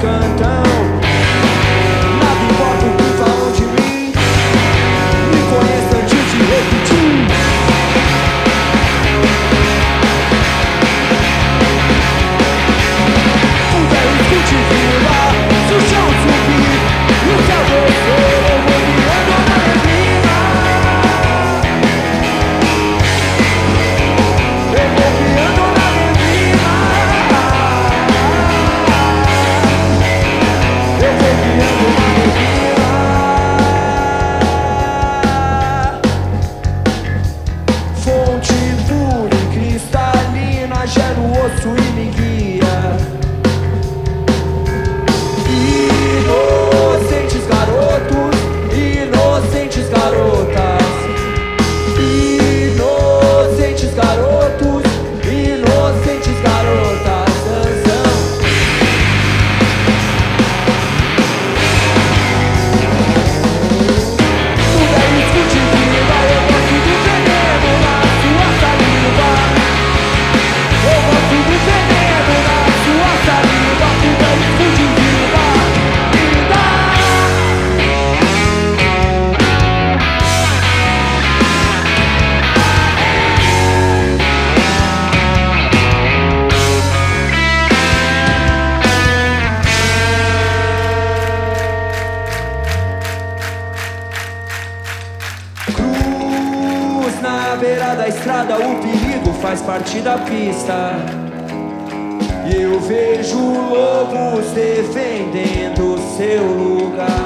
cantando. beira da estrada, o perigo faz parte da pista. E eu vejo lobos defendendo seu lugar.